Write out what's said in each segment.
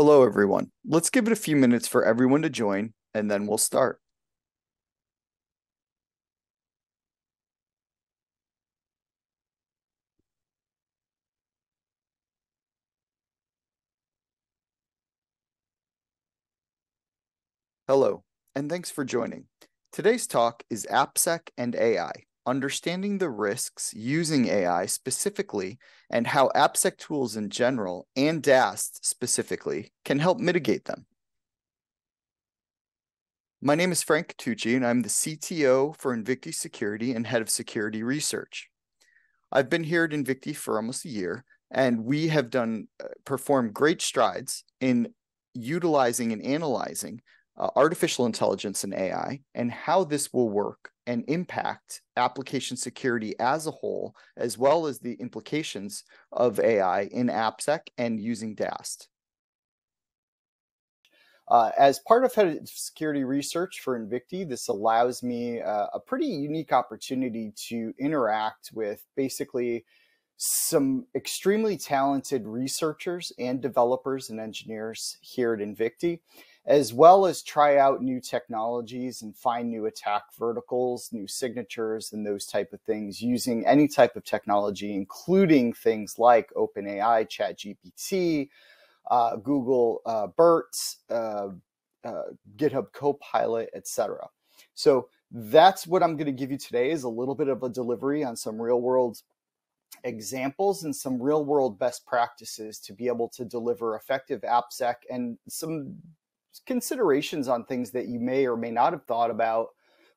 Hello, everyone. Let's give it a few minutes for everyone to join, and then we'll start. Hello, and thanks for joining. Today's talk is AppSec and AI, understanding the risks using AI specifically and how AppSec tools in general and DAST specifically can help mitigate them. My name is Frank Catucci, and I'm the CTO for Invicti Security and Head of Security Research. I've been here at Invicti for almost a year, and we have done uh, performed great strides in utilizing and analyzing uh, artificial intelligence and AI and how this will work and impact application security as a whole, as well as the implications of AI in AppSec and using DAST. Uh, as part of head of security research for Invicti, this allows me uh, a pretty unique opportunity to interact with basically some extremely talented researchers and developers and engineers here at Invicti as well as try out new technologies and find new attack verticals, new signatures, and those type of things using any type of technology, including things like OpenAI, ChatGPT, uh, Google uh, BERT, uh, uh, GitHub Copilot, etc. So that's what I'm going to give you today is a little bit of a delivery on some real world examples and some real world best practices to be able to deliver effective AppSec and some considerations on things that you may or may not have thought about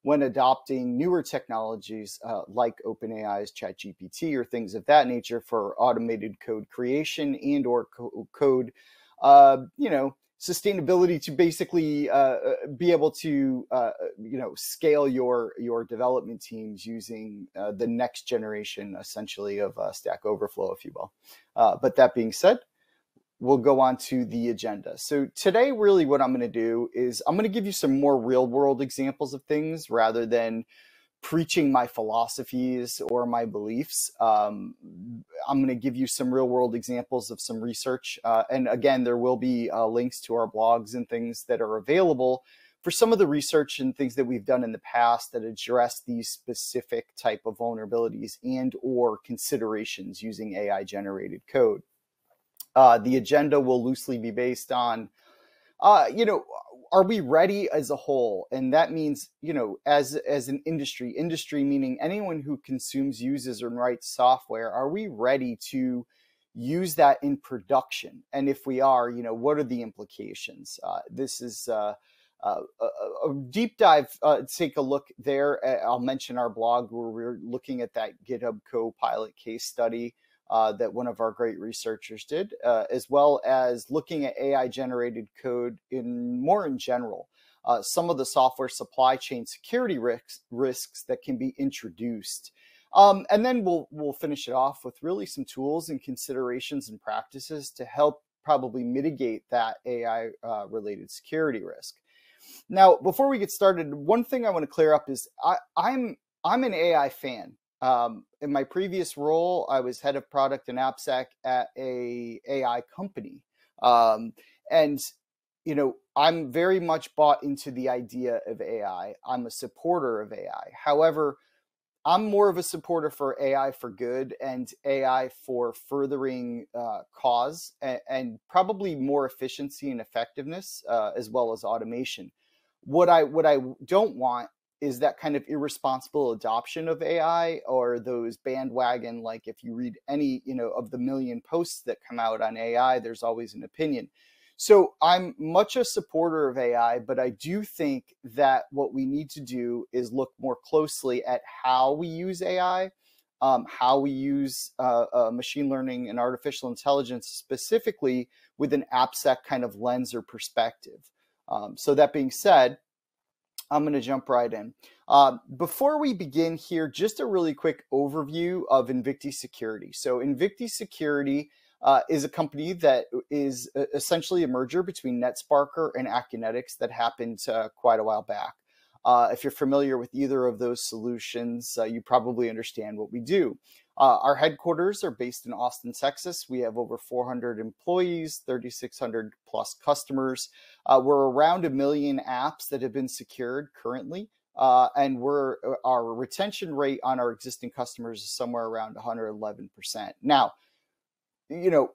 when adopting newer technologies uh, like OpenAI's ChatGPT or things of that nature for automated code creation and or co- code, uh, you know, sustainability to basically uh, uh be able to, uh, you know, scale your your development teams using uh, the next generation, essentially, of Stack Overflow, if you will. but that being said, we'll go on to the agenda. So today, really what I'm going to do is I'm going to give you some more real world examples of things rather than preaching my philosophies or my beliefs. Um, I'm going to give you some real world examples of some research. Uh, and again, there will be uh, links to our blogs and things that are available for some of the research and things that we've done in the past that address these specific type of vulnerabilities and or considerations using AI generated code. Uh, the agenda will loosely be based on, uh, you know, are we ready as a whole? And that means, you know, as as an industry, industry meaning anyone who consumes, uses, and writes software, are we ready to use that in production? And if we are, you know, what are the implications? Uh, this is. Uh, uh, a, a, deep dive, uh, take a look there. I'll mention our blog where we're looking at that GitHub Copilot case study uh, that one of our great researchers did, uh, as well as looking at AI generated code in more in general. Uh, some of the software supply chain security risks, risks that can be introduced. Um, and then we'll we'll finish it off with really some tools and considerations and practices to help probably mitigate that AI uh, related security risk. Now, before we get started, one thing I want to clear up is I, I'm I'm an AI fan. Um, in my previous role, I was head of product and AppSec at a AI company, um, and you know I'm very much bought into the idea of AI. I'm a supporter of AI. However, I'm more of a supporter for AI for good and AI for furthering uh, cause and, and, probably more efficiency and effectiveness uh, as well as automation. What I what I don't want is that kind of irresponsible adoption of AI or those bandwagon like if you read any you know of the million posts that come out on AI there's always an opinion. So I'm much a supporter of AI but I do think that what we need to do is look more closely at how we use AI um, how we use uh, uh, machine learning and artificial intelligence specifically with an AppSec kind of lens or perspective. Um, so that being said I'm going to jump right in. Uh, before we begin here, just a really quick overview of Invicti Security. So, Invicti Security uh, is a company that is essentially a merger between NetSparker and Acunetix that happened uh, quite a while back. Uh, if you're familiar with either of those solutions, uh, you probably understand what we do. Uh, our headquarters are based in Austin, Texas. We have over 400 employees, 3,600 plus customers. Uh, we're around a million apps that have been secured currently. Uh, and we're uh, our retention rate on our existing customers is somewhere around 111%. Now, you know,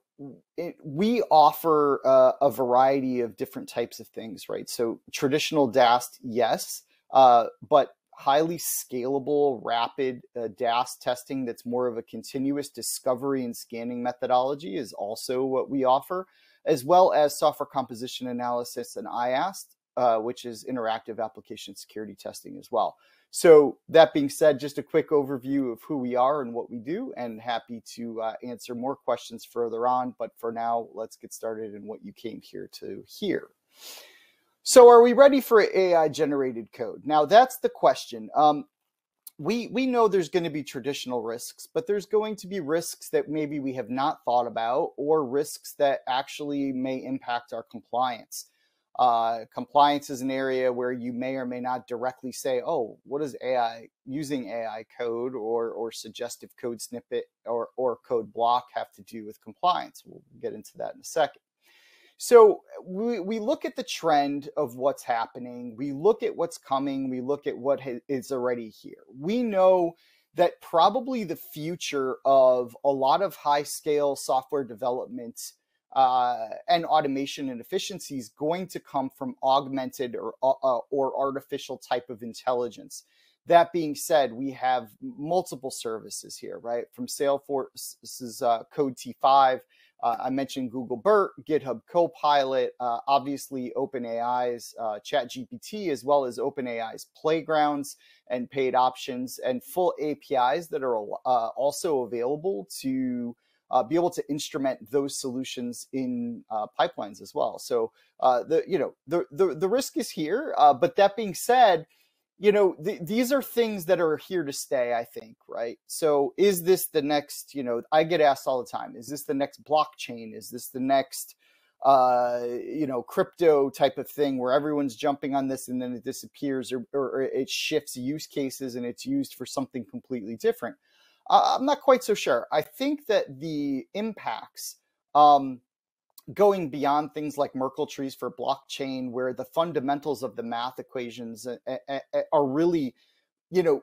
it, we offer uh, a variety of different types of things, right? So traditional DAST, yes, uh, but highly scalable, rapid uh, DAST testing that's more of a continuous discovery and scanning methodology is also what we offer, as well as software composition analysis and IAST, uh, which is interactive application security testing as well. So, that being said, just a quick overview of who we are and what we do, and happy to uh, answer more questions further on. But for now, let's get started in what you came here to hear. So, are we ready for AI generated code? Now, that's the question. Um, we we know there's going to be traditional risks, but there's going to be risks that maybe we have not thought about, or risks that actually may impact our compliance. Uh, compliance is an area where you may or may not directly say, "Oh, what does AI using AI code or or suggestive code snippet or or code block have to do with compliance?" We'll get into that in a second. So we, we look at the trend of what's happening. We look at what's coming. We look at what is already here. We know that probably the future of a lot of high scale software development uh, and automation and efficiency is going to come from augmented or, uh, uh, or artificial type of intelligence. That being said, we have multiple services here, right? From Salesforce's uh, Code T5. Uh, I mentioned Google BERT, GitHub Copilot, uh, obviously OpenAI's uh, ChatGPT, as well as OpenAI's playgrounds and paid options and full APIs that are uh, also available to uh, be able to instrument those solutions in uh, pipelines as well. So uh, the you know the the, the risk is here, but that being said, you know th- these are things that are here to stay. I think right. So is this the next? You know, I get asked all the time: Is this the next blockchain? Is this the next? uh you know crypto type of thing where everyone's jumping on this and then it disappears or, or it shifts use cases and it's used for something completely different I'm not quite so sure. I think that the impacts um, going beyond things like Merkle trees for blockchain, where the fundamentals of the math equations eh, eh, eh, are really, you know,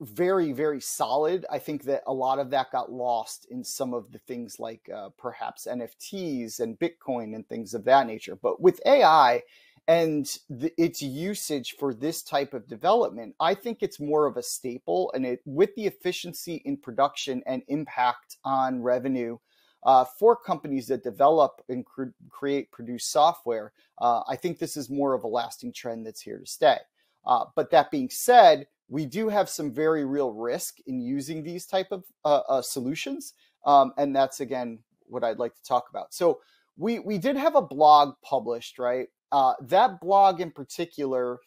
very, very solid. I think that a lot of that got lost in some of the things like uh, perhaps NFTs and Bitcoin and things of that nature. But with AI, and the, its usage for this type of development i think it's more of a staple and it with the efficiency in production and impact on revenue uh, for companies that develop and cre- create produce software uh, i think this is more of a lasting trend that's here to stay. Uh, but that being said we do have some very real risk in using these type of uh, uh, solutions um, and that's again what i'd like to talk about. So we we did have a blog published right? Uh, that blog in particular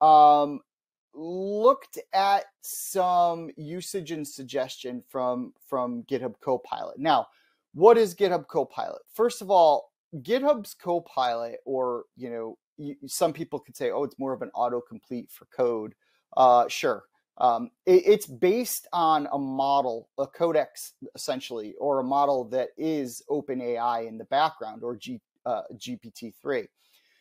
um, looked at some usage and suggestion from from GitHub Copilot. Now, what is GitHub Copilot? First of all, GitHub's Copilot, or you know, you, some people could say, oh, it's more of an autocomplete for code. Uh, sure. Um, it, it's based on a model, a codex essentially, or a model that is OpenAI in the background, or G, uh, GPT-3.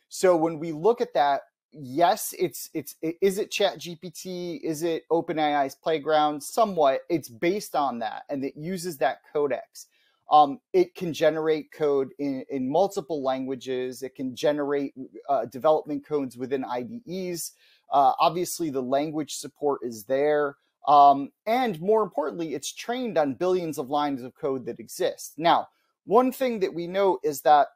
So when we look at that, yes, it's it's is it Chat GPT? Is it OpenAI's Playground? Somewhat. It's based on that, and it uses that codex. Um, it can generate code in, in multiple languages. It can generate uh, development codes within IDEs. Uh, obviously, the language support is there. Um, and more importantly, it's trained on billions of lines of code that exist. Now, one thing that we know is that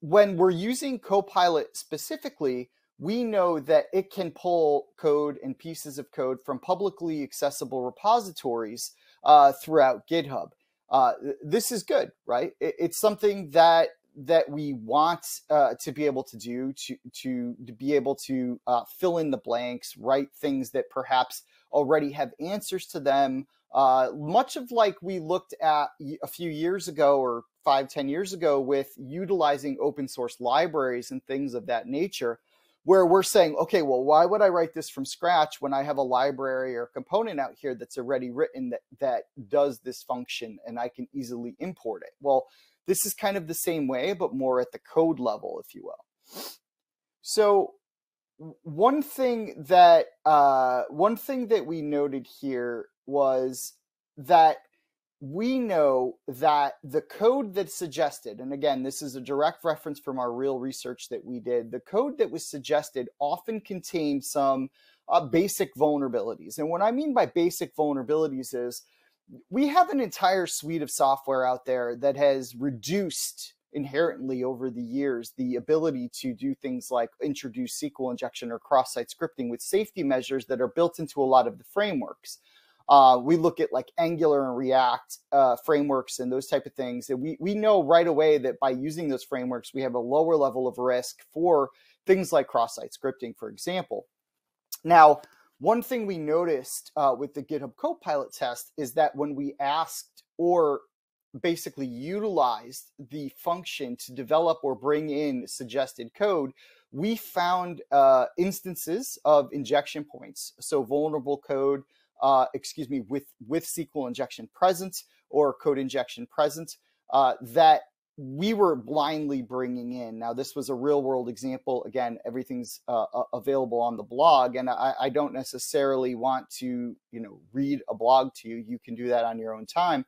when we're using Copilot specifically, we know that it can pull code and pieces of code from publicly accessible repositories uh, throughout GitHub. Uh, this is good, right? It, it's something that that we want uh, to be able to do to to, to be able to uh, fill in the blanks, write things that perhaps already have answers to them. Uh, much of like we looked at a few years ago or five ten years ago with utilizing open source libraries and things of that nature where we're saying, okay, well, why would I write this from scratch when I have a library or component out here that's already written that, that does this function and I can easily import it? Well, this is kind of the same way, but more at the code level, if you will. So one thing that uh, one thing that we noted here was that we know that the code that's suggested, and again, this is a direct reference from our real research that we did, the code that was suggested often contained some uh, basic vulnerabilities. And what I mean by basic vulnerabilities is we have an entire suite of software out there that has reduced inherently over the years the ability to do things like introduce SQL injection or cross site scripting with safety measures that are built into a lot of the frameworks. Uh, we look at like Angular and React uh, frameworks and those type of things, and we we know right away that by using those frameworks, we have a lower level of risk for things like cross-site scripting, for example. Now, one thing we noticed uh, with the GitHub Copilot test is that when we asked or basically utilized the function to develop or bring in suggested code, we found uh, instances of injection points, so vulnerable code uh, excuse me, with, with SQL injection present or code injection present uh, that we were blindly bringing in. Now, this was a real world example. Again, everything's uh, available on the blog, and I, I, don't necessarily want to, you know, read a blog to you. You can do that on your own time.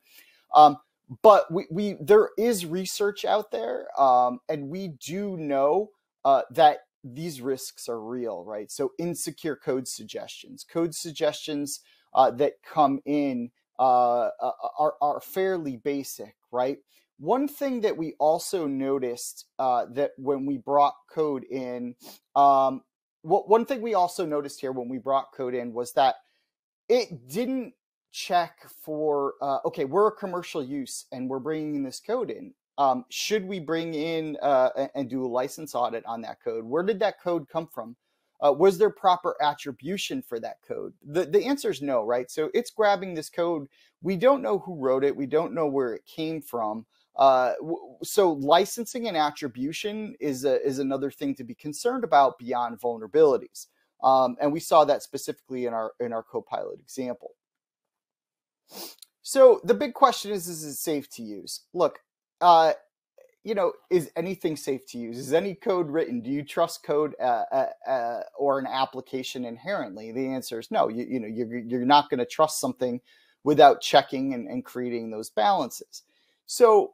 Um, but we, we there is research out there, um, and we do know uh, that these risks are real, right? So insecure code suggestions, code suggestions uh, that come in uh, uh, are, are fairly basic, right? One thing that we also noticed uh, that when we brought code in, um, what one thing we also noticed here when we brought code in was that it didn't check for uh, okay, we're a commercial use and we're bringing this code in. Um, should we bring in uh, and do a license audit on that code? Where did that code come from? Uh, was there proper attribution for that code? The, the answer is no, right? So it's grabbing this code. We don't know who wrote it. We don't know where it came from. Uh, so licensing and attribution is a, is another thing to be concerned about beyond vulnerabilities. Um, and we saw that specifically in our in our Copilot example. So the big question is: Is it safe to use? Look, uh, you know, is anything safe to use? Is any code written? Do you trust code uh, uh, uh, or an application inherently? The answer is no. You, you know, you're, you're not going to trust something without checking and, and creating those balances. So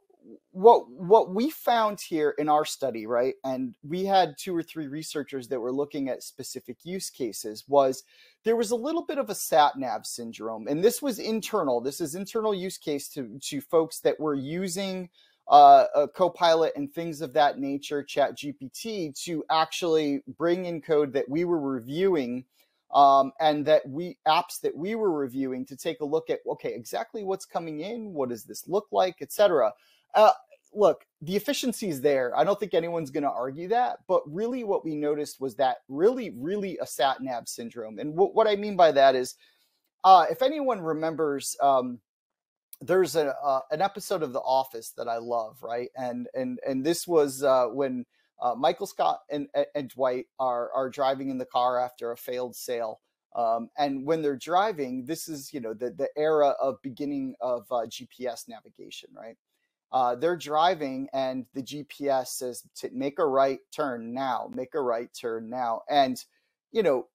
what what we found here in our study, right, and we had two or three researchers that were looking at specific use cases, was there was a little bit of a sat nav syndrome, and this was internal. This is internal use case to to folks that were using uh, a Copilot and things of that nature, Chat GPT, to actually bring in code that we were reviewing um, and that we apps that we were reviewing to take a look at okay exactly what's coming in what does this look like etc uh, look the efficiency is there. I don't think anyone's going to argue that but really what we noticed was that really really a sat nav syndrome. And w- what i mean by that is uh, if anyone remembers um, there's a uh, an episode of The Office that I love, right? And and and this was uh, when uh, Michael Scott and and Dwight are are driving in the car after a failed sale. Um, and when they're driving, this is you know the the era of beginning of uh, GPS navigation, right? Uh, they're driving and the GPS says to make a right turn now, make a right turn now, and you know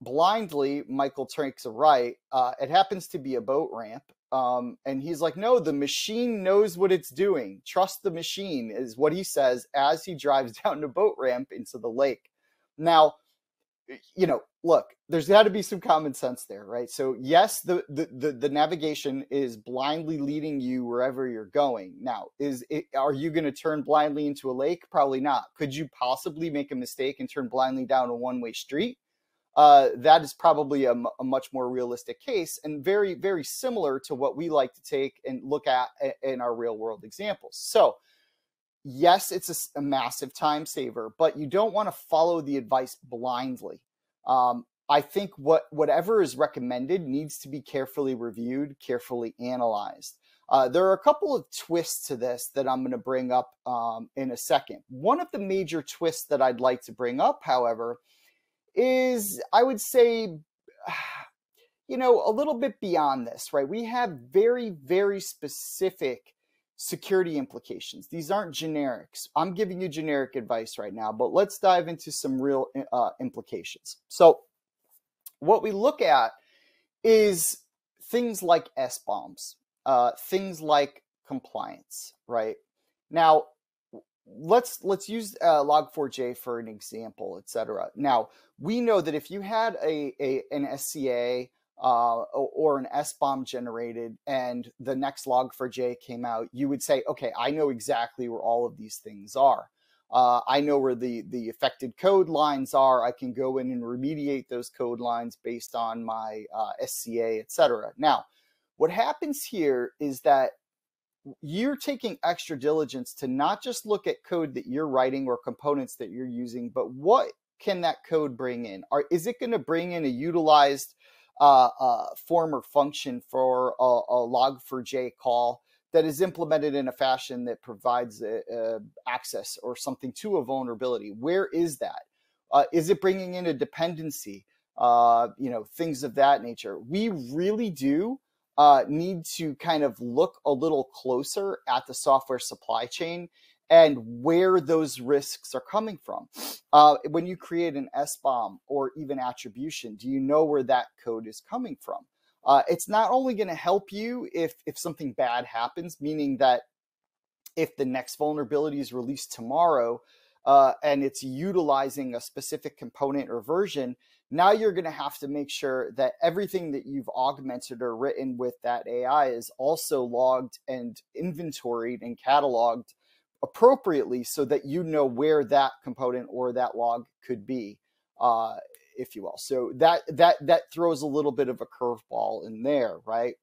blindly Michael takes a right. Uh, it happens to be a boat ramp, um, and he's like, no, the machine knows what it's doing. Trust the machine, is what he says as he drives down the boat ramp into the lake. Now, you know, look, there's got to be some common sense there, right? So, yes, the, the, the the navigation is blindly leading you wherever you're going. Now, is it, are you going to turn blindly into a lake? Probably not. Could you possibly make a mistake and turn blindly down a one way street? Uh, that is probably a, a, much more realistic case and very, very similar to what we like to take and look at in our real world examples. So, yes, it's a, a massive time saver, but you don't want to follow the advice blindly. Um, I think what whatever is recommended needs to be carefully reviewed, carefully analyzed. Uh, there are a couple of twists to this that I'm going to bring up um, in a second. One of the major twists that I'd like to bring up, however, is, I would say, you know, a little bit beyond this, right? We have very, very specific security implications. These aren't generics. I'm giving you generic advice right now, but let's dive into some real uh, implications. So, what we look at is things like SBOMs, uh, things like compliance, right? Now, let's let's use uh, log4j for an example etc now we know that if you had a, a an sca uh, or an SBOM generated and the next log4j came out, you would say, okay, I know exactly where all of these things are. Uh, I know where the, the affected code lines are. I can go in and remediate those code lines based on my uh, SCA, etc. Now, what happens here is that you're taking extra diligence to not just look at code that you're writing or components that you're using, but what can that code bring in? Are, is it going to bring in a utilized uh, uh, form or function for a, a log4j call that is implemented in a fashion that provides a, a access or something to a vulnerability. Where is that? Uh, is it bringing in a dependency? Uh, you know, things of that nature. We really do uh, need to kind of look a little closer at the software supply chain and where those risks are coming from. Uh, when you create an SBOM or even attribution, do you know where that code is coming from? Uh, it's not only going to help you if if something bad happens, meaning that if the next vulnerability is released tomorrow uh, and it's utilizing a specific component or version, now you're going to have to make sure that everything that you've augmented or written with that AI is also logged and inventoried and cataloged appropriately so that you know where that component or that log could be, uh, if you will. So that that that throws a little bit of a curveball in there, right?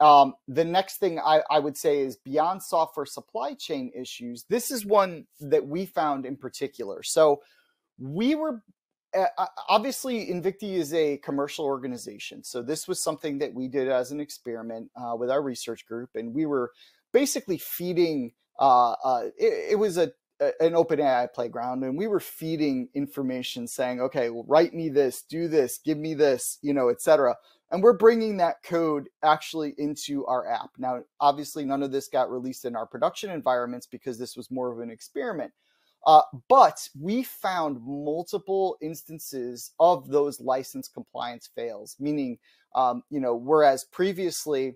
Um, the next thing I, I would say is beyond software supply chain issues. This is one that we found in particular. So we were obviously Invicti is a commercial organization so this was something that we did as an experiment uh, with our research group and we were basically feeding uh, uh, it, it, was a, a, an open AI playground, and we were feeding information saying, okay, well, write me this, do this, give me this, you know, etc. And we're bringing that code actually into our app. Now, obviously, none of this got released in our production environments because this was more of an experiment. Uh, but we found multiple instances of those license compliance fails, meaning, um, you know, whereas previously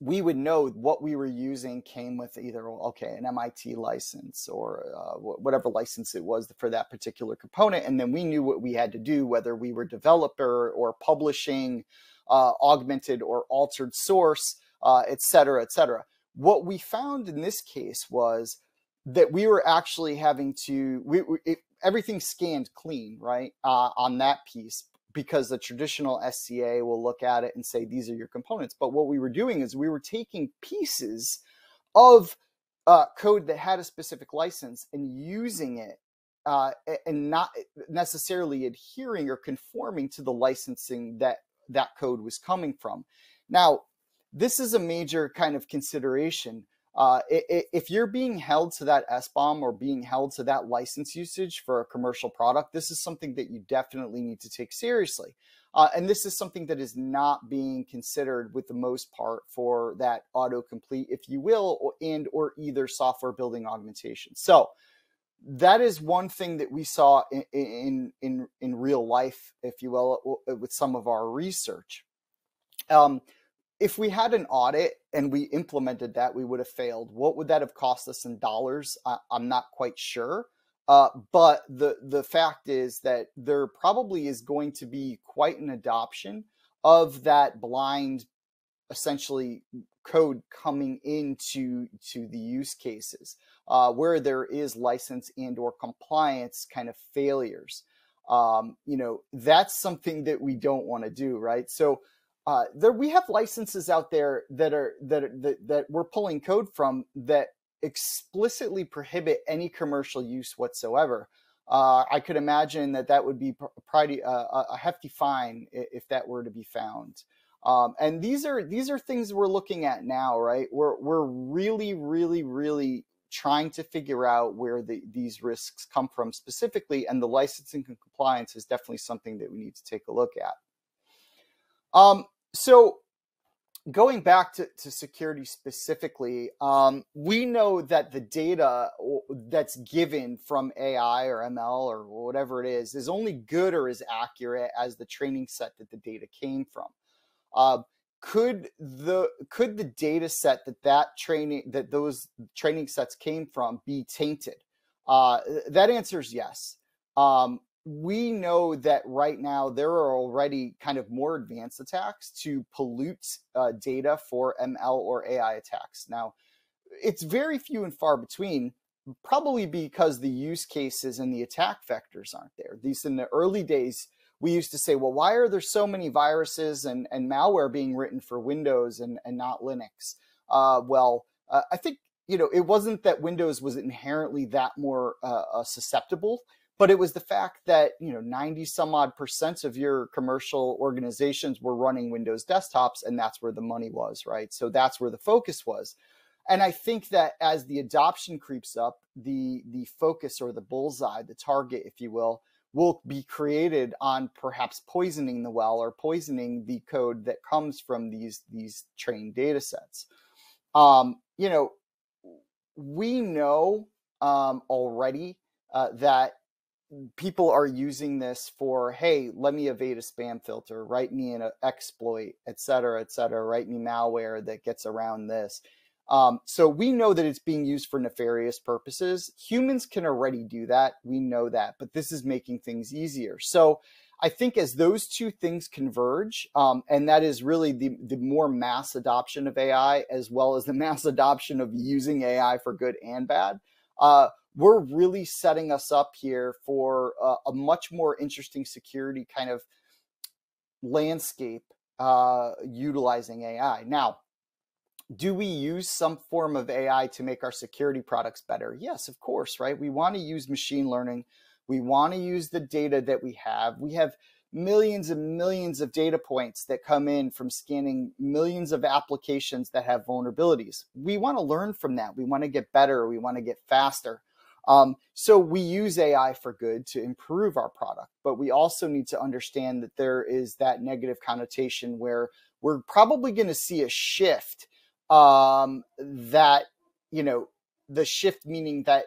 we would know what we were using came with either okay an MIT license or uh, whatever license it was for that particular component, and then we knew what we had to do, whether we were developer or publishing, uh, augmented or altered source, uh, et cetera, et cetera. What we found in this case was that we were actually having to we, we it, everything scanned clean right uh, on that piece because the traditional SCA will look at it and say, these are your components. But what we were doing is we were taking pieces of uh, code that had a specific license and using it uh, and not necessarily adhering or conforming to the licensing that that code was coming from. Now, this is a major kind of consideration uh, if you're being held to that SBOM or being held to that license usage for a commercial product, this is something that you definitely need to take seriously. Uh, and this is something that is not being considered with the most part for that autocomplete, if you will, or, and or either software building augmentation. So that is one thing that we saw in, in, in, in real life, if you will, with some of our research. Um, if we had an audit and we implemented that, we would have failed. What would that have cost us in dollars? I, am not quite sure. Uh, but the the fact is that there probably is going to be quite an adoption of that blind, essentially code coming into to the use cases uh, where there is license and or compliance kind of failures. Um, you know that's something that we don't want to do, right? So uh, there we have licenses out there that are that, that that we're pulling code from that explicitly prohibit any commercial use whatsoever. Uh, I could imagine that that would be pretty uh, a hefty fine if that were to be found. Um, and these are these are things we're looking at now, right? We're we're really really really trying to figure out where the, these risks come from specifically, and the licensing and compliance is definitely something that we need to take a look at. Um, so going back to, to security specifically, um, we know that the data that's given from AI or ML or whatever it is is only good or as accurate as the training set that the data came from. Uh, could the could the data set that that training that those training sets came from be tainted? Uh, that answer is yes. Um, we know that right now there are already kind of more advanced attacks to pollute uh, data for ML or AI attacks. Now, it's very few and far between, probably because the use cases and the attack vectors aren't there. These in the early days, we used to say, well, why are there so many viruses and, and malware being written for Windows and, and not Linux? Uh, well, uh, I think you know it wasn't that Windows was inherently that more uh, uh susceptible but it was the fact that you know 90 some odd percent of your commercial organizations were running windows desktops and that's where the money was right? So that's where the focus was. And i think that as the adoption creeps up the the focus or the bullseye the target if you will will be created on perhaps poisoning the well or poisoning the code that comes from these these trained data sets. Um, you know we know um, already uh, that people are using this for hey let me evade a spam filter. Write me an exploit et cetera et cetera. Write me malware that gets around this. Um, so we know that it's being used for nefarious purposes. Humans can already do that. We know that but this is making things easier. So i think as those two things converge um, and that is really the, the more mass adoption of ai as well as the mass adoption of using ai for good and bad uh, we're really setting us up here for a, a much more interesting security kind of landscape uh, utilizing AI. Now, do we use some form of AI to make our security products better? Yes, of course, right? We want to use machine learning. We want to use the data that we have. We have millions and millions of data points that come in from scanning millions of applications that have vulnerabilities. We want to learn from that. We want to get better. We want to get faster. Um, so we use AI for good to improve our product, but we also need to understand that there is that negative connotation where we're probably going to see a shift um, that, you know, the shift meaning that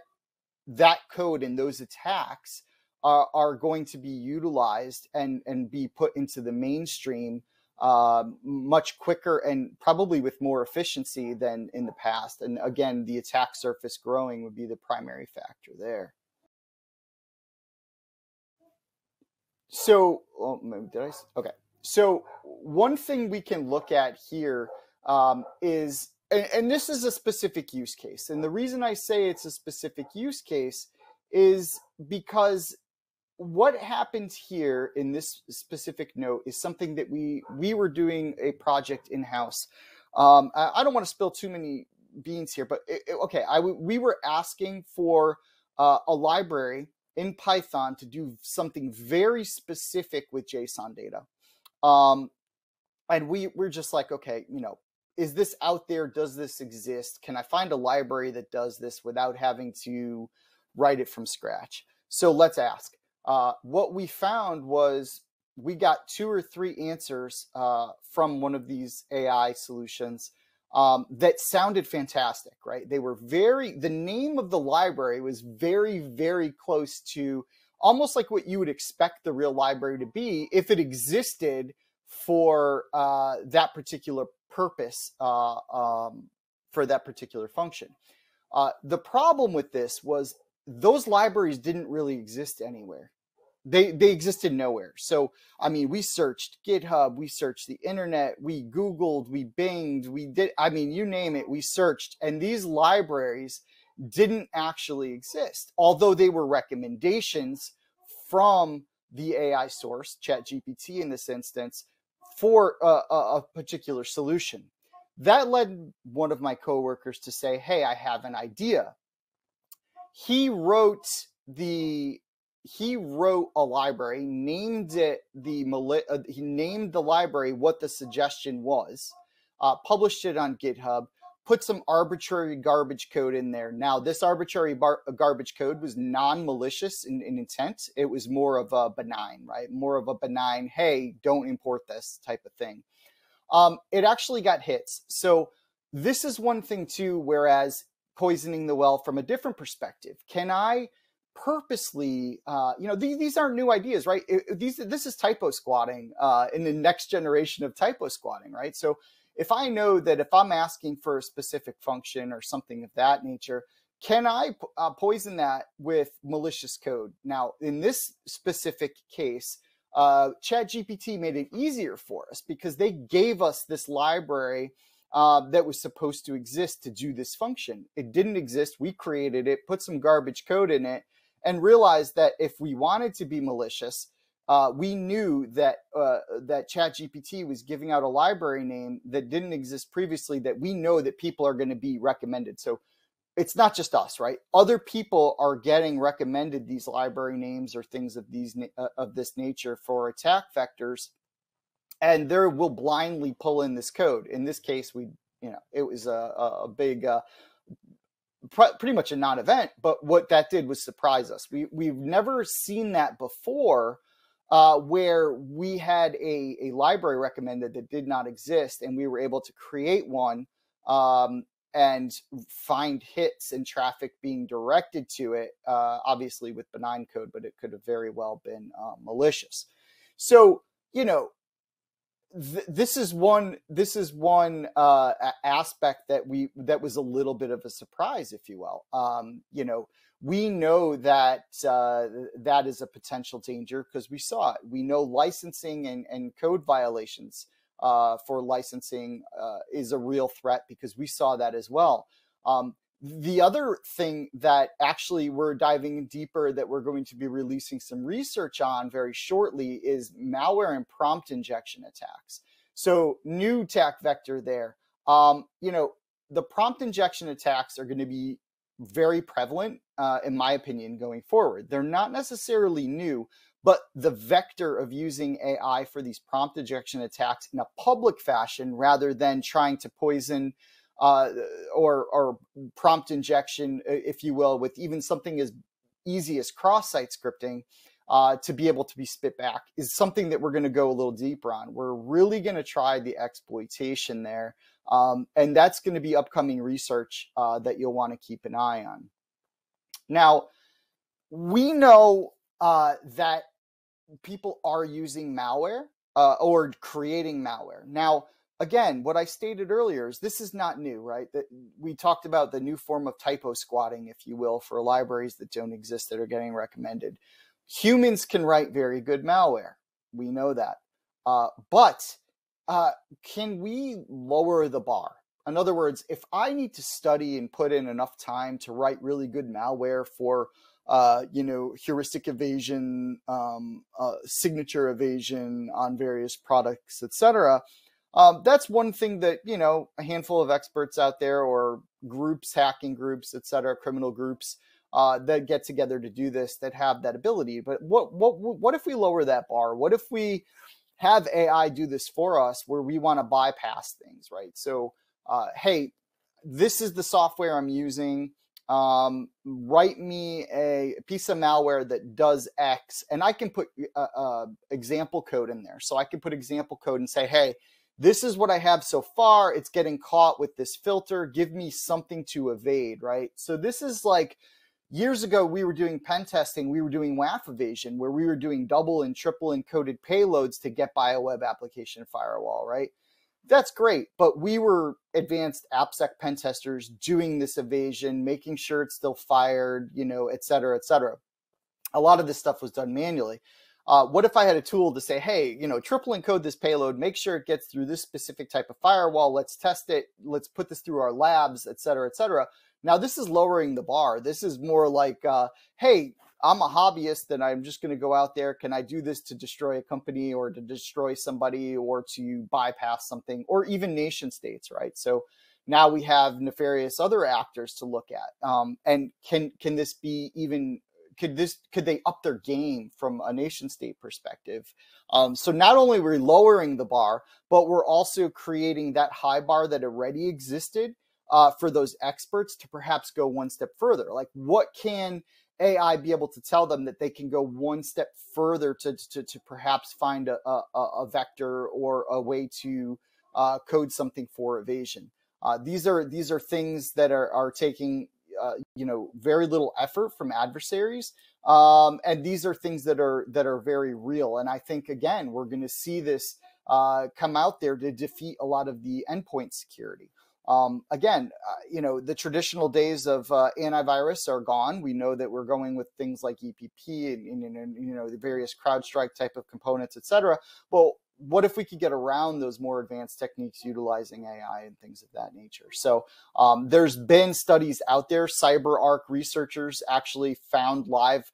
that code and those attacks are, are going to be utilized and, and be put into the mainstream uh, much quicker and probably with more efficiency than in the past. And again, the attack surface growing would be the primary factor there. So, oh, did I? Okay. So, one thing we can look at here um, is, and, and this is a specific use case. And the reason I say it's a specific use case is because what happened here in this specific note is something that we we were doing a project in house. Um, I, I, don't want to spill too many beans here, but it, it, okay, I we were asking for uh, a library in Python to do something very specific with JSON data, um, and we we're just like, okay, you know, is this out there? Does this exist? Can I find a library that does this without having to write it from scratch? So let's ask. Uh, what we found was we got two or three answers uh, from one of these AI solutions um, that sounded fantastic, right? They were very, the name of the library was very, very close to almost like what you would expect the real library to be if it existed for uh, that particular purpose, uh, um, for that particular function. Uh, the problem with this was those libraries didn't really exist anywhere they they existed nowhere. So i mean we searched github we searched the internet we googled we binged we did i mean you name it we searched and these libraries didn't actually exist although they were recommendations from the ai source chat gpt in this instance for a, a particular solution. That led one of my coworkers to say hey i have an idea. He wrote the he wrote a library, named it the uh, he named the library what the suggestion was, uh, published it on GitHub, put some arbitrary garbage code in there. Now, this arbitrary bar- garbage code was non-malicious in, in, intent. It was more of a benign, right? More of a benign, hey, don't import this type of thing. Um, it actually got hits. So this is one thing too. Whereas poisoning the well from a different perspective, can I? Purposely uh, you know these, these aren't new ideas right it, these this is typo squatting uh, in the next generation of typo squatting right so if I know that if I'm asking for a specific function or something of that nature, can I uh, poison that with malicious code? Now, in this specific case, uh, ChatGPT made it easier for us because they gave us this library uh, that was supposed to exist to do this function. It didn't exist. We created it, put some garbage code in it, and realized that if we wanted to be malicious, uh, we knew that uh, that ChatGPT was giving out a library name that didn't exist previously. That we know that people are going to be recommended. So it's not just us, right? Other people are getting recommended these library names or things of these uh, of this nature for attack vectors, and they will blindly pull in this code. In this case, we you know it was a, a big uh, pretty much a non-event but what that did was surprise us we we've never seen that before uh, where we had a, a library recommended that did not exist, and we were able to create one um, and find hits and traffic being directed to it, uh, obviously with benign code, but it could have very well been uh, malicious. So, you know, th- this is one this is one uh, aspect that we that was a little bit of a surprise, if you will. Um, you know, we know that uh, that is a potential danger because we saw it. We know licensing and, and code violations uh, for licensing uh, is a real threat because we saw that as well. Um, the other thing that actually we're diving deeper that we're going to be releasing some research on very shortly is malware and prompt injection attacks. So new attack vector there. Um, you know, the prompt injection attacks are going to be very prevalent, uh, in my opinion, going forward. They're not necessarily new, but the vector of using AI for these prompt injection attacks in a public fashion rather than trying to poison uh, or, or prompt injection, if you will, with even something as easy as cross site scripting. Uh, to be able to be spit back is something that we're going to go a little deeper on. We're really going to try the exploitation there um, and that's going to be upcoming research uh, that you'll want to keep an eye on. Now, we know uh, that people are using malware uh, or creating malware. Now, again, what I stated earlier is this is not new, right? That we talked about the new form of typo squatting, if you will, for libraries that don't exist that are getting recommended. Humans can write very good malware. We know that. Uh, but uh, can we lower the bar? In other words, if I need to study and put in enough time to write really good malware for, uh, you know, heuristic evasion, um, uh, signature evasion on various products, etc., um, that's one thing that you know a handful of experts out there or groups, hacking groups, etc., criminal groups uh, that get together to do this that have that ability. But what what what if we lower that bar? What if we have AI do this for us where we want to bypass things, right? So, uh, hey, this is the software I'm using. Um, write me a piece of malware that does X, and I can put uh, uh, example code in there. So I can put example code and say, hey, this is what I have so far. It's getting caught with this filter. Give me something to evade, right? So this is like years ago we were doing pen testing we were doing WAF evasion where we were doing double and triple encoded payloads to get by a web application firewall right that's great but we were advanced appsec pen testers doing this evasion making sure it's still fired you know et cetera et cetera a lot of this stuff was done manually uh, what if I had a tool to say, hey, you know, triple encode this payload, make sure it gets through this specific type of firewall. Let's test it. Let's put this through our labs, et cetera, et cetera. Now, this is lowering the bar. This is more like, uh, hey, I'm a hobbyist and I'm just going to go out there. Can I do this to destroy a company or to destroy somebody or to bypass something or even nation states, right? So now we have nefarious other actors to look at. Um, and can can this be even could this could they up their game from a nation state perspective? Um, so not only we're lowering the bar, but we're also creating that high bar that already existed uh, for those experts to perhaps go one step further. Like, what can AI be able to tell them that they can go one step further to, to, to perhaps find a, a, a, vector or a way to uh, code something for evasion? Uh, these are these are things that are, are taking uh, you know very little effort from adversaries, um, and these are things that are that are very real. And I think again we're going to see this uh, come out there to defeat a lot of the endpoint security. Um, again, uh, you know, the traditional days of uh, antivirus are gone. We know that we're going with things like EPP and, and, and you know the various CrowdStrike type of components, et cetera. Well, what if we could get around those more advanced techniques utilizing AI and things of that nature? So um, there's been studies out there. CyberArk researchers actually found live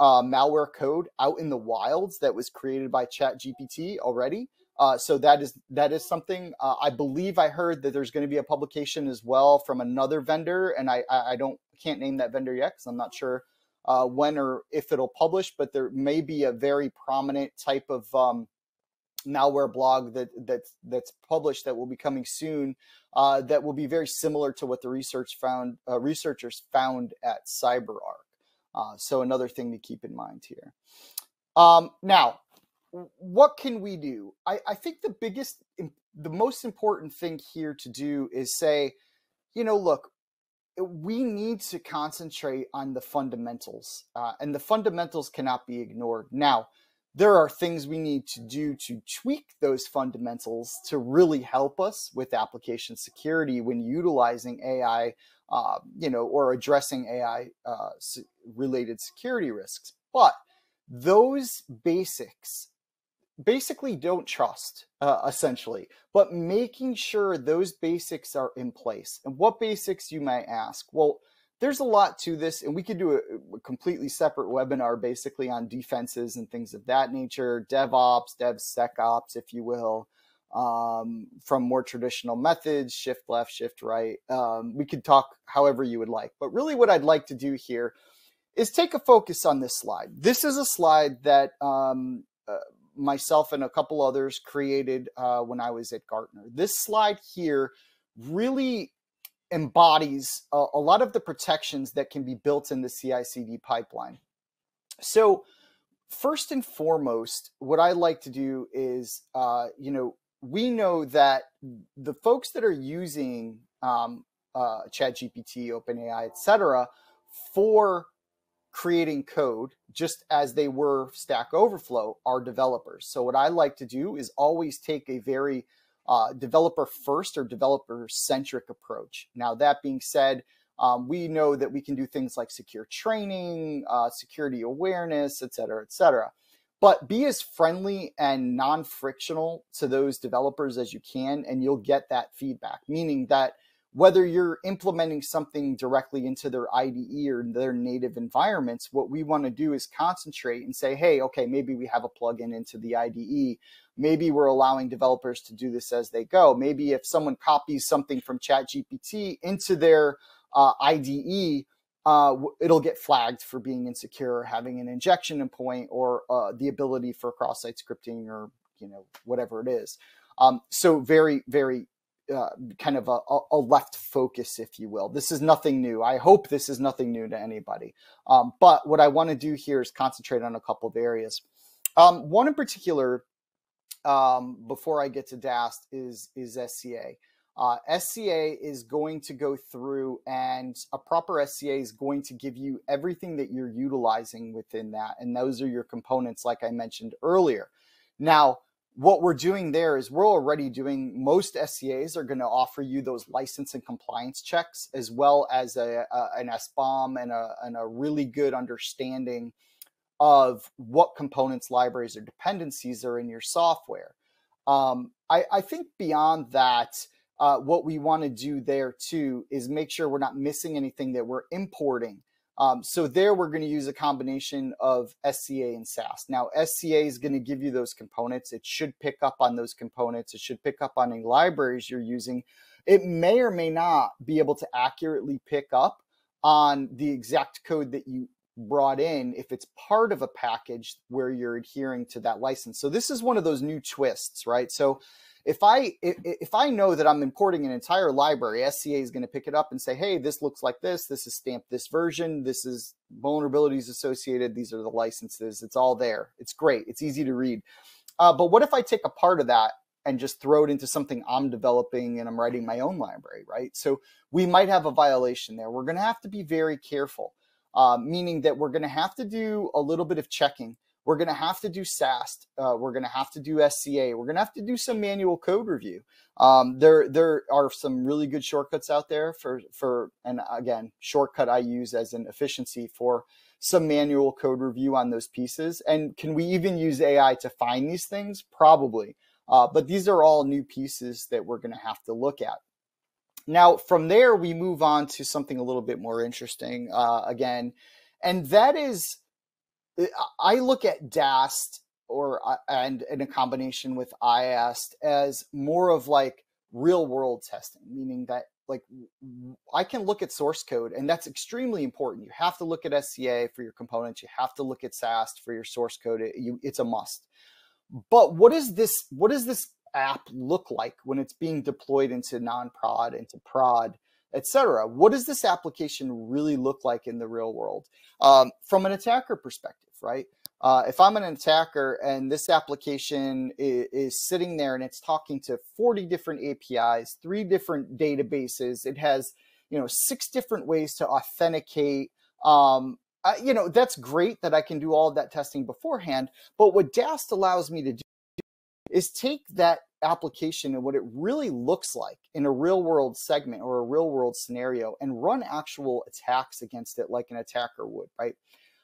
uh, malware code out in the wilds that was created by ChatGPT already. Uh, so that is that is something uh, I believe I heard that there's going to be a publication as well from another vendor, and I I don't can't name that vendor yet because I'm not sure uh, when or if it'll publish, but there may be a very prominent type of um, malware blog that that's that's published that will be coming soon uh, that will be very similar to what the research found uh, researchers found at CyberArk. Uh, so another thing to keep in mind here. Um, now, what can we do? I, I think the biggest, the most important thing here to do is say, you know, look, we need to concentrate on the fundamentals, uh, and the fundamentals cannot be ignored. Now, there are things we need to do to tweak those fundamentals to really help us with application security when utilizing AI, uh, you know, or addressing AI uh, related security risks. But those basics basically don't trust uh, essentially. But making sure those basics are in place. And what basics you might ask? Well there's a lot to this, and we could do a, completely separate webinar basically on defenses and things of that nature, DevOps, DevSecOps, if you will, um, from more traditional methods, shift left, shift right. Um, we could talk however you would like. But really, what I'd like to do here is take a focus on this slide. This is a slide that um, uh, myself and a couple others created uh, when I was at Gartner. This slide here really embodies a, a lot of the protections that can be built in the CI/CD pipeline. So, first and foremost, what I like to do is, uh, you know, we know that the folks that are using um, uh, ChatGPT, OpenAI, etc., for creating code, just as they were Stack Overflow, are developers. So what I like to do is always take a very uh, developer first or developer centric approach. Now, that being said, um, we know that we can do things like secure training, uh, security awareness, et cetera, et cetera. But be as friendly and non frictional to those developers as you can, and you'll get that feedback, meaning that whether you're implementing something directly into their IDE or their native environments, what we want to do is concentrate and say, hey, okay, maybe we have a plugin into the IDE. Maybe we're allowing developers to do this as they go. Maybe if someone copies something from ChatGPT into their uh, IDE, uh, it'll get flagged for being insecure, or having an injection point, or uh, the ability for cross-site scripting, or you know whatever it is. Um, so very, very uh, kind of a, a, left focus, if you will. This is nothing new. I hope this is nothing new to anybody. Um, but what I want to do here is concentrate on a couple of areas. Um, one in particular um, before I get to DAST is is SCA. Uh, SCA is going to go through, and a proper SCA is going to give you everything that you're utilizing within that, and those are your components, like I mentioned earlier. Now, what we're doing there is we're already doing most SCAs are going to offer you those license and compliance checks as well as a, a an SBOM and a, and a really good understanding of what components, libraries, or dependencies are in your software. Um, I, I, think beyond that, uh, what we want to do there too is make sure we're not missing anything that we're importing. Um, so there we're going to use a combination of SCA and SAST. Now SCA is going to give you those components. It should pick up on those components. It should pick up on any libraries you're using. It may or may not be able to accurately pick up on the exact code that you brought in if it's part of a package where you're adhering to that license. So this is one of those new twists, right? So if I if, I know that I'm importing an entire library, SCA is going to pick it up and say, "Hey, this looks like this. This is stamped this version. This is vulnerabilities associated. These are the licenses. It's all there. It's great. It's easy to read." Uh, but what if I take a part of that and just throw it into something I'm developing and I'm writing my own library, right? So we might have a violation there. We're going to have to be very careful, uh, meaning that we're going to have to do a little bit of checking we're going to have to do SAST. Uh, we're going to have to do SCA. We're going to have to do some manual code review. Um, there, there are some really good shortcuts out there for, for, and again, shortcut I use as an efficiency for some manual code review on those pieces. And can we even use AI to find these things? Probably. Uh, but these are all new pieces that we're going to have to look at. Now, from there, we move on to something a little bit more interesting uh, again, and that is I look at DAST or uh, and in a combination with IAST as more of like real world testing, meaning that like I can look at source code, and that's extremely important. You have to look at SCA for your components. You have to look at SAST for your source code. It, you, it's a must. But what is this? What is this app look like when it's being deployed into non-prod, into prod? etc. What does this application really look like in the real world um, from an attacker perspective, right? Uh, if I'm an attacker and this application is, is, sitting there and it's talking to 40 different APIs, three different databases, it has you know six different ways to authenticate. Um, uh, you know that's great that I can do all of that testing beforehand. But what DAST allows me to do is take that application and what it really looks like in a real world segment or a real world scenario and run actual attacks against it like an attacker would, right?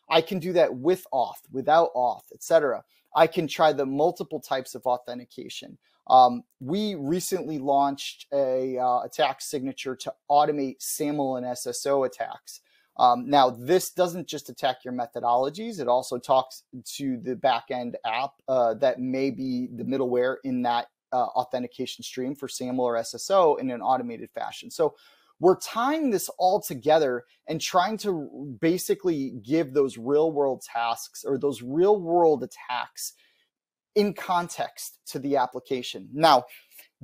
I can do that with auth, without auth, etc. I can try the multiple types of authentication. Um, we recently launched a uh, attack signature to automate SAML and SSO attacks. Um, now, this doesn't just attack your methodologies, it also talks to the backend app uh, that may be the middleware in that uh, authentication stream for SAML or SSO in an automated fashion. So we're tying this all together and trying to basically give those real world tasks or those real world attacks in context to the application. Now,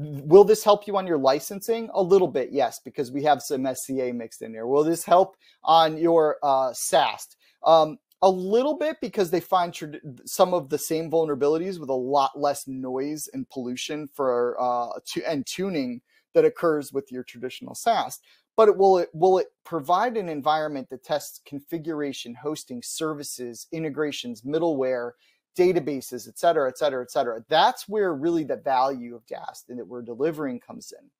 Will this help you on your licensing? A little bit, yes, because we have some SCA mixed in there. Will this help on your uh, SAST? Um, a little bit because they find tr- some of the same vulnerabilities with a lot less noise and pollution for uh, and tuning that occurs with your traditional SAST. But it, will it will it provide an environment that tests configuration, hosting, services, integrations, middleware, databases, et cetera, et cetera, et cetera. That's where really the value of DAST and that we're delivering comes in.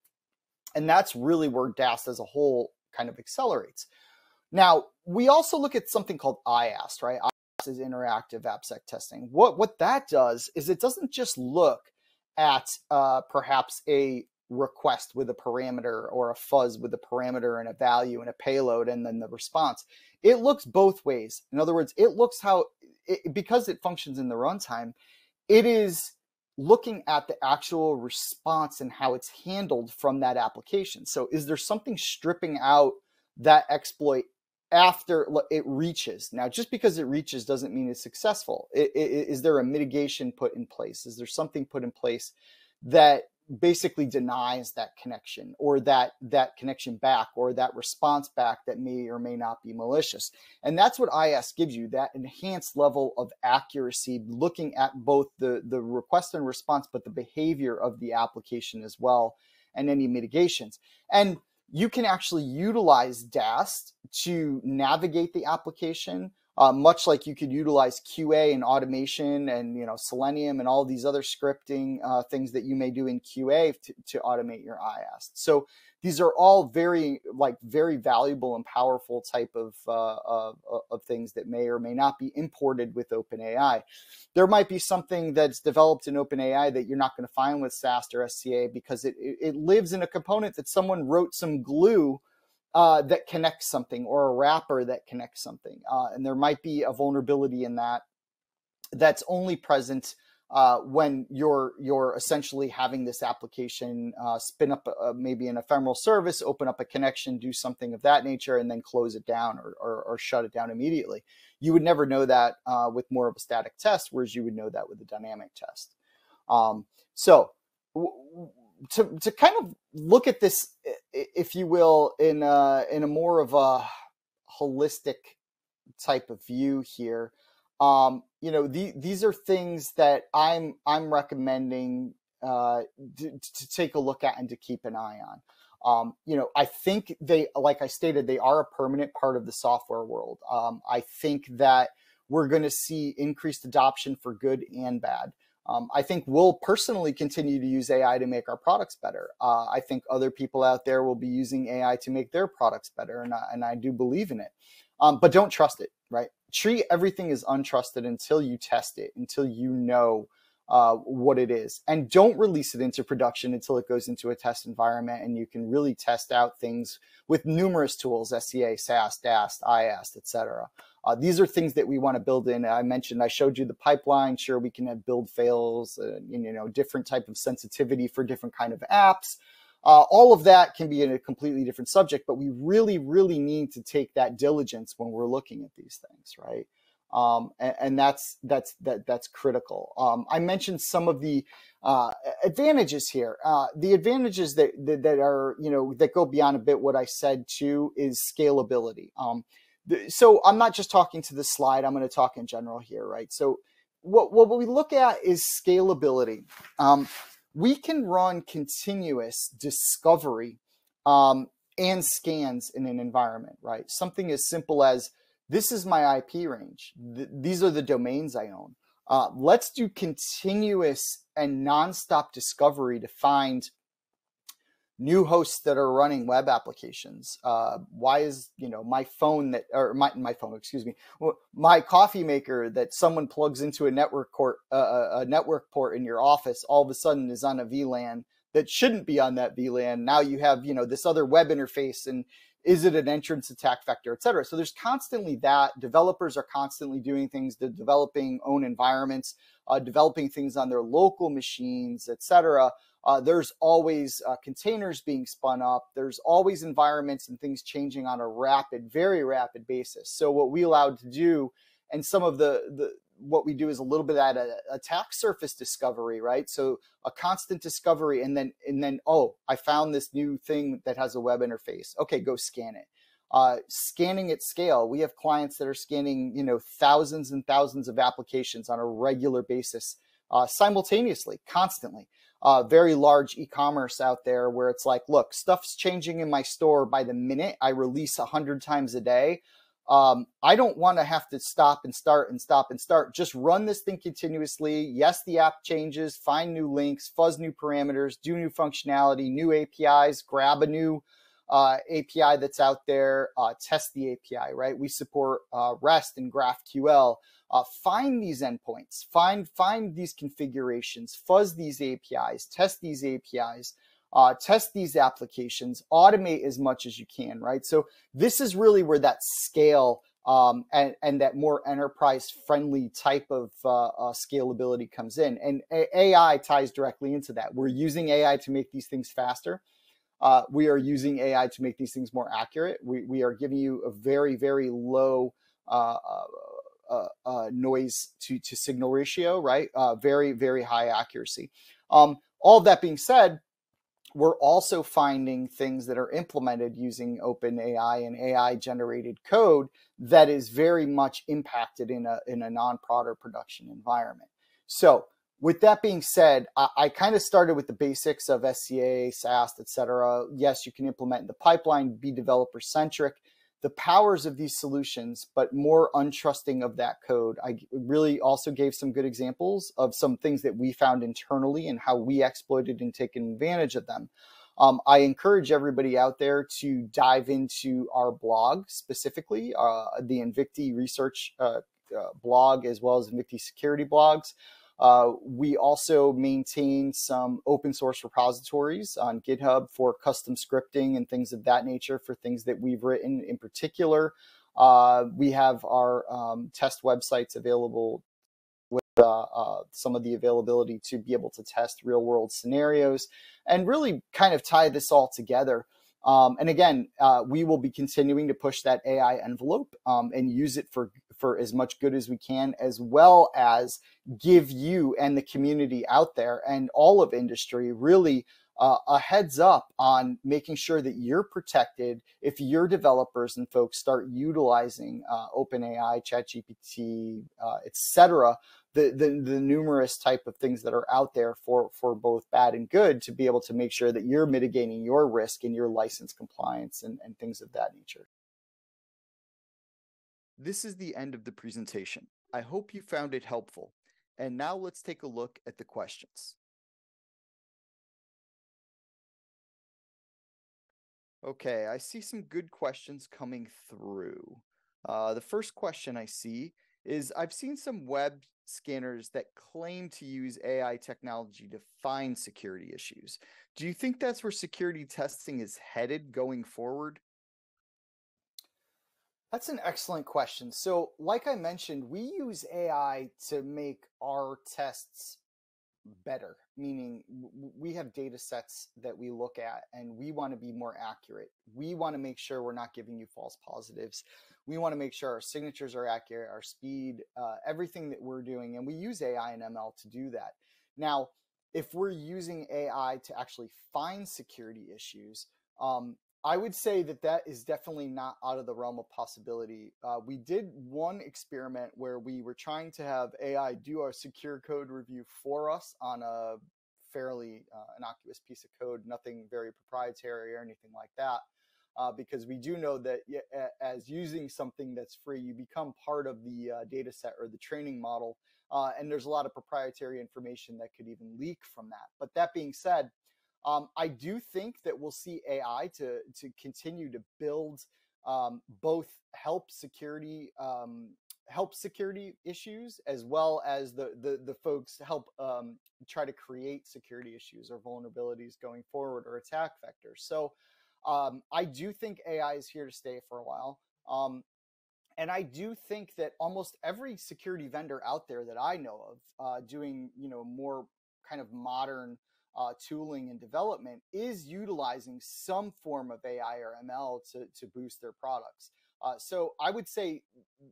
And that's really where DAST as a whole kind of accelerates. Now, we also look at something called IAST, right? IAST is interactive AppSec testing. What, what that does is it doesn't just look at uh, perhaps a request with a parameter or a fuzz with a parameter and a value and a payload and then the response. It looks both ways. In other words, it looks how it, because it functions in the runtime, it is looking at the actual response and how it's handled from that application. So is there something stripping out that exploit after it reaches? Now, just because it reaches doesn't mean it's successful. Is there a mitigation put in place? Is there something put in place that basically denies that connection or that that connection back or that response back that may or may not be malicious. And that's what is gives you that enhanced level of accuracy looking at both the the request and response but the behavior of the application as well and any mitigations. And you can actually utilize DAST to navigate the application uh, much like you could utilize QA and automation and you know Selenium and all these other scripting uh, things that you may do in QA to, to automate your IAST. So these are all very like very valuable and powerful type of, uh, of, of things that may or may not be imported with OpenAI. There might be something that's developed in OpenAI that you're not going to find with SAST or SCA because it, it lives in a component that someone wrote some glue uh, that connects something or a wrapper that connects something. Uh, and there might be a vulnerability in that that's only present uh, when you're you're essentially having this application uh, spin up a, maybe an ephemeral service, open up a connection, do something of that nature, and then close it down or, or, or shut it down immediately. You would never know that uh, with more of a static test, whereas you would know that with a dynamic test. Um, so to to kind of look at this, if you will, in a, in a more of a holistic type of view here. Um, you know, the, these are things that I'm I'm recommending uh, to, to, take a look at and to keep an eye on. Um, you know, I think they, like I stated, they are a permanent part of the software world. Um, I think that we're going to see increased adoption for good and bad. Um, I think we'll personally continue to use AI to make our products better. Uh, I think other people out there will be using AI to make their products better, and I, and I do believe in it. Um, but don't trust it, right? Treat everything as untrusted until you test it, until you know uh, what it is. And don't release it into production until it goes into a test environment and you can really test out things with numerous tools, SCA, SAST, DAST, IAST, etc. Uh, these are things that we want to build in. I mentioned, I showed you the pipeline. Sure, we can have build fails, uh, you know, different type of sensitivity for different kind of apps. Uh, all of that can be in a completely different subject, but we really, really need to take that diligence when we're looking at these things, right? Um, and, and, that's that's that that's critical. Um, I mentioned some of the uh, advantages here. Uh, the advantages that, that, that are you know that go beyond a bit what I said too is scalability. Um, so I'm not just talking to the slide, I'm going to talk in general here, right? So what, what we look at is scalability. Um, we can run continuous discovery um, and scans in an environment, right? Something as simple as this is my IP range. Th these are the domains I own. Uh, let's do continuous and nonstop discovery to find new hosts that are running web applications. Uh, why is you know my phone that or my my phone, excuse me, my coffee maker that someone plugs into a network port uh, a network port in your office all of a sudden is on a VLAN that shouldn't be on that VLAN. Now you have you know this other web interface and is it an entrance attack vector, et cetera. So there's constantly that. Developers are constantly doing things, they're developing own environments, uh, developing things on their local machines, et cetera. Uh, there's always uh, containers being spun up. There's always environments and things changing on a rapid, very rapid basis. So what we allowed to do, and some of the the what we do is a little bit at a attack surface discovery, right? So a constant discovery, and then and then oh, I found this new thing that has a web interface. Okay, go scan it. Uh, scanning at scale. We have clients that are scanning, you know, thousands and thousands of applications on a regular basis, uh, simultaneously, constantly uh, very large e-commerce out there where it's like, look, stuff's changing in my store by the minute. I release a hundred times a day. Um, I don't want to have to stop and start and stop and start. Just run this thing continuously. Yes, the app changes, find new links, fuzz new parameters, do new functionality, new APIs, grab a new uh, API that's out there, uh, test the API, right? We support uh, REST and GraphQL. Uh, find these endpoints, find find these configurations, fuzz these APIs, test these APIs, uh, test these applications, automate as much as you can, right? So this is really where that scale um, and, and that more enterprise friendly type of uh, uh, scalability comes in. And AI ties directly into that. We're using AI to make these things faster. Uh, we are using AI to make these things more accurate. We, we are giving you a very, very low uh, uh, noise to, to signal ratio, right? Very, very high accuracy. Um, all that being said, we're also finding things that are implemented using OpenAI and AI generated code that is very much impacted in a, in a non-prod production environment. So with that being said, I, I kind of started with the basics of SCA, SAST, et cetera. Yes, you can implement the pipeline, be developer centric the powers of these solutions, but more untrusting of that code. I really also gave some good examples of some things that we found internally and how we exploited and taken advantage of them. Um, I encourage everybody out there to dive into our blog specifically, uh, the Invicti research uh, uh, blog, as well as Invicti security blogs. Uh, we also maintain some open source repositories on GitHub for custom scripting and things of that nature for things that we've written in particular. Uh, we have our um, test websites available with uh, uh, some of the availability to be able to test real world scenarios and really kind of tie this all together. Um, and again, uh, we will be continuing to push that AI envelope um, and use it for for as much good as we can, as well as give you and the community out there and all of industry really uh, a heads up on making sure that you're protected if your developers and folks start utilizing uh, OpenAI, ChatGPT, uh, etc. The, the the numerous type of things that are out there for for both bad and good to be able to make sure that you're mitigating your risk and your license compliance and, and things of that nature. This is the end of the presentation. I hope you found it helpful. And now let's take a look at the questions. Okay, I see some good questions coming through. Uh, the first question I see is I've seen some web scanners that claim to use AI technology to find security issues. Do you think that's where security testing is headed going forward? That's an excellent question. So, like I mentioned, we use AI to make our tests better, meaning we have data sets that we look at and we want to be more accurate. We want to make sure we're not giving you false positives. We want to make sure our signatures are accurate, our speed, uh, everything that we're doing. And we use AI and ML to do that. Now, if we're using AI to actually find security issues, um, I would say that that is definitely not out of the realm of possibility. Uh, we did one experiment where we were trying to have AI do our secure code review for us on a fairly uh, innocuous piece of code, nothing very proprietary or anything like that. Uh, because we do know that as using something that's free, you become part of the uh, data set or the training model. Uh, and there's a lot of proprietary information that could even leak from that. But that being said, um, I do think that we'll see AI to to continue to build um, both help security um, help security issues as well as the the, the folks help um, try to create security issues or vulnerabilities going forward or attack vectors. So um, I do think AI is here to stay for a while. Um, and I do think that almost every security vendor out there that I know of uh, doing, you know, more kind of modern uh, tooling and development is utilizing some form of AI or ML to, to boost their products. Uh, so I would say,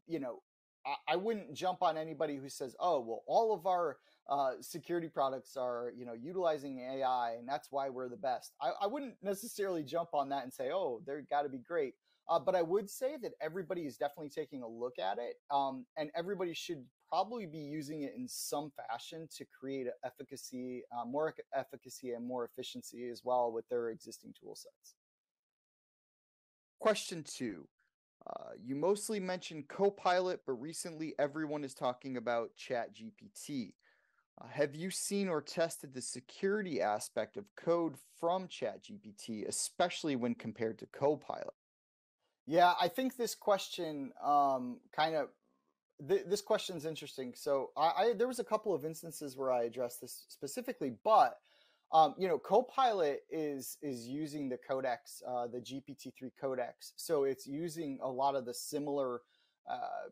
you know, I, I, wouldn't jump on anybody who says, oh, well, all of our uh, security products are, you know, utilizing AI and that's why we're the best. I, I wouldn't necessarily jump on that and say, oh, they're got to be great. Uh, but I would say that everybody is definitely taking a look at it, um, and everybody should probably be using it in some fashion to create efficacy, uh, more efficacy, and more efficiency as well with their existing tool sets. Question two. Uh, you mostly mentioned Copilot, but recently everyone is talking about ChatGPT. Uh, have you seen or tested the security aspect of code from ChatGPT, especially when compared to Copilot? Yeah, I think this question um, kind of th- this question is interesting. So I, I, there was a couple of instances where I addressed this specifically, but um, you know, Copilot is is using the codex, uh, the GPT-3 codex. So it's using a lot of the similar uh,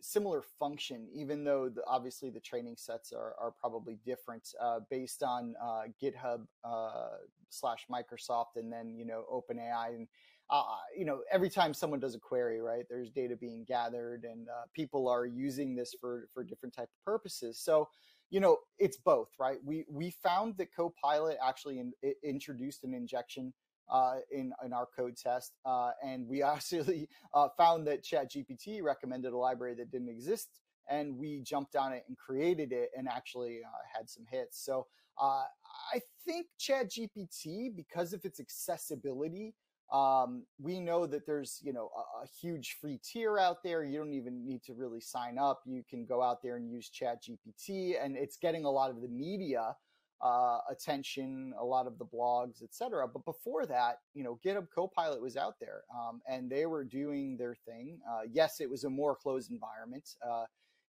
similar function, even though the, obviously the training sets are, are probably different uh, based on uh, GitHub uh, slash Microsoft and then you know OpenAI and uh, you know, every time someone does a query, right, there's data being gathered, and uh, people are using this for for different type of purposes. So, you know, it's both, right? We we found that Copilot actually in, introduced an injection uh, in in our code test, uh, and we actually uh, found that ChatGPT recommended a library that didn't exist, and we jumped on it and created it, and actually uh, had some hits. So. I think ChatGPT, because of its accessibility, um, we know that there's you know a, a, huge free tier out there you don't even need to really sign up you can go out there and use chat gpt and it's getting a lot of the media uh, attention a lot of the blogs etc but before that you know github copilot was out there um, and they were doing their thing. Uh, yes it was a more closed environment. Uh,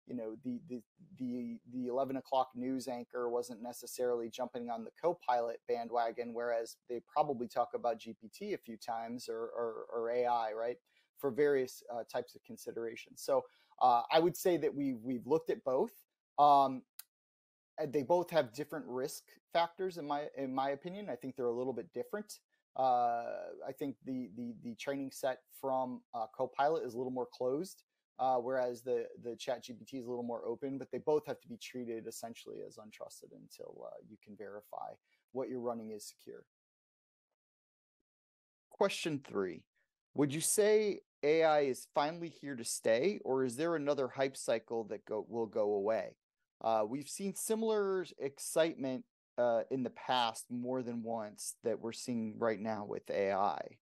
you know the the the the 11 o'clock news anchor wasn't necessarily jumping on the co-pilot bandwagon whereas they probably talk about gpt a few times or or, or ai right for various uh, types of considerations. So uh, i would say that we we've looked at both. Um, they both have different risk factors in my in my opinion i think they're a little bit different uh, I think the, the the training set from uh, Copilot is a little more closed, uh, whereas the the Chat GPT is a little more open. But they both have to be treated essentially as untrusted until uh, you can verify what you're running is secure. Question three: Would you say AI is finally here to stay, or is there another hype cycle that go will go away? Uh, we've seen similar excitement uh, in the past more than once that we're seeing right now with AI.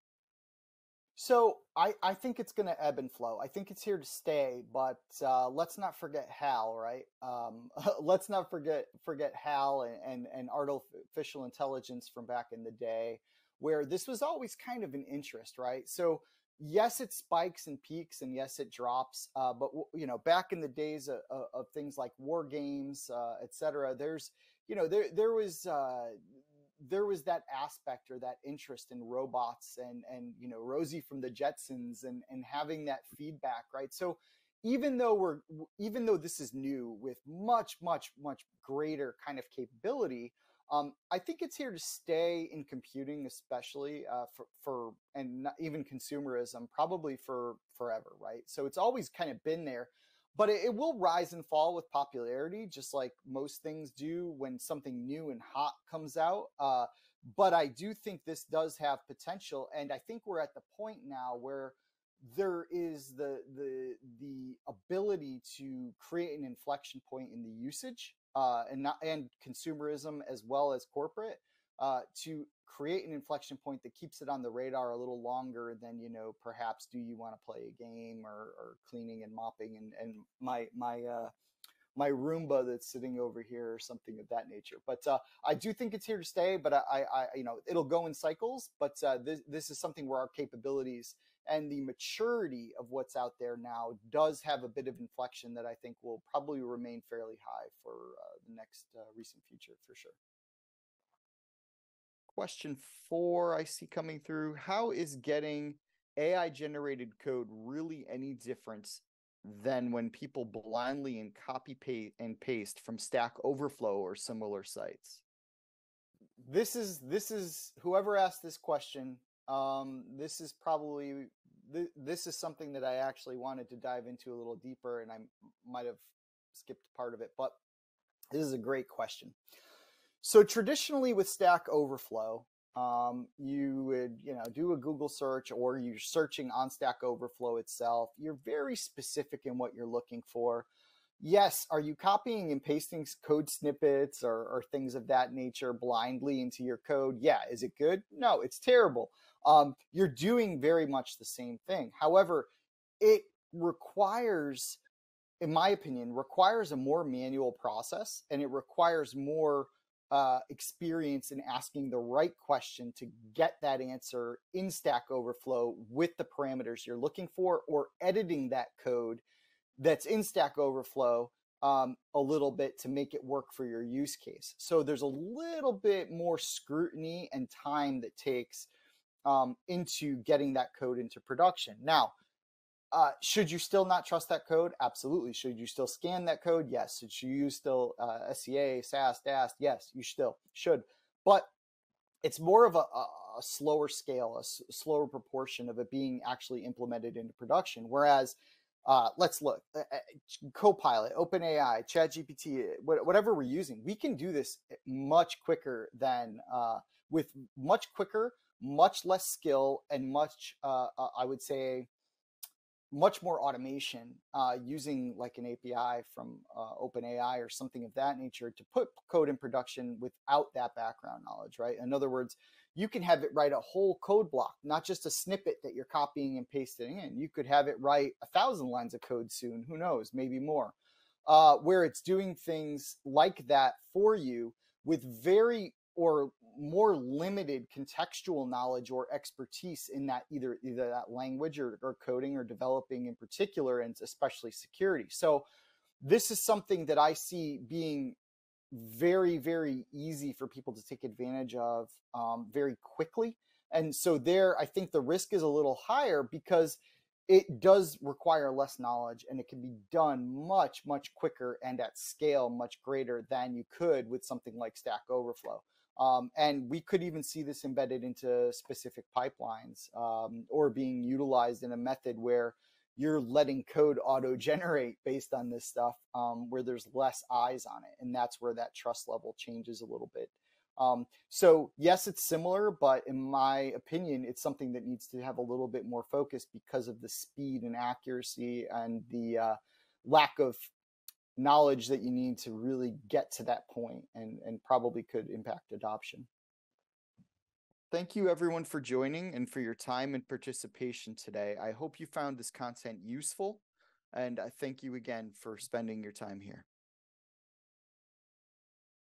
So I, I think it's going to ebb and flow. I think it's here to stay, but uh, let's not forget Hal, right? Um, let's not forget forget Hal and, and, and artificial intelligence from back in the day, where this was always kind of an interest, right? So yes, it spikes and peaks, and yes, it drops. Uh, but you know, back in the days of, of things like war games, uh, et cetera, there's you know there there was uh, there was that aspect or that interest in robots and and you know Rosie from the Jetsons and and having that feedback, right? So even though we're even though this is new with much much much greater kind of capability um, I think it's here to stay in computing, especially uh, for, for and even consumerism, probably for forever, right? So it's always kind of been there, but it, it, will rise and fall with popularity, just like most things do when something new and hot comes out. Uh, but I do think this does have potential, and I think we're at the point now where there is the the the ability to create an inflection point in the usage uh, and not and consumerism as well as corporate uh, to create an inflection point that keeps it on the radar a little longer than you know perhaps do you want to play a game or, or cleaning and mopping and and my my uh, my Roomba that's sitting over here or something of that nature. But uh, I do think it's here to stay. But I, I you know, it'll go in cycles. But uh, this this is something where our capabilities and the maturity of what's out there now does have a bit of inflection that I think will probably remain fairly high for uh, the next uh, recent future for sure. Question four I see coming through. How is getting AI generated code really any different than when people blindly and copy paste and paste from Stack Overflow or similar sites? This is this is whoever asked this question um, this is probably th- this is something that I actually wanted to dive into a little deeper, and I m- might have skipped part of it, but this is a great question. So traditionally with Stack Overflow, um, you would you know do a Google search or you're searching on Stack Overflow itself. You're very specific in what you're looking for yes, are you copying and pasting code snippets or, or, things of that nature blindly into your code? Yeah. Is it good? No, it's terrible um, you're doing very much the same thing. However, it requires, in my opinion, requires a more manual process and it requires more uh, experience in asking the right question to get that answer in Stack Overflow with the parameters you're looking for or editing that code that's in Stack Overflow um, a little bit to make it work for your use case. So there's a little bit more scrutiny and time that takes um, into getting that code into production. Now, uh, should you still not trust that code? Absolutely. Should you still scan that code? Yes. Should you use still uh, SCA, SAST, DAST? Yes, you still should. But it's more of a, a, slower scale, a s- slower proportion of it being actually implemented into production. Whereas, uh, let's look, uh, uh Copilot, OpenAI, ChatGPT, whatever we're using, we can do this much quicker than uh, with much quicker much less skill and much, uh, uh, I would say, much more automation uh, using like an API from uh, OpenAI or something of that nature to put code in production without that background knowledge, right? In other words, you can have it write a whole code block, not just a snippet that you're copying and pasting in. You could have it write a thousand lines of code soon, who knows, maybe more, uh, where it's doing things like that for you with very or more limited contextual knowledge or expertise in that either either that language or, or coding or developing in particular and especially security so this is something that i see being very very easy for people to take advantage of um, very quickly. And so there i think the risk is a little higher because it does require less knowledge and it can be done much much quicker and at scale much greater than you could with something like stack overflow. Um, and we could even see this embedded into specific pipelines um, or being utilized in a method where you're letting code auto generate based on this stuff um, where there's less eyes on it. And that's where that trust level changes a little bit. Um, so yes, it's similar, but in my opinion, it's something that needs to have a little bit more focus because of the speed and accuracy and the uh, lack of knowledge that you need to really get to that point and, and probably could impact adoption. Thank you everyone for joining and for your time and participation today. I hope you found this content useful and I thank you again for spending your time here.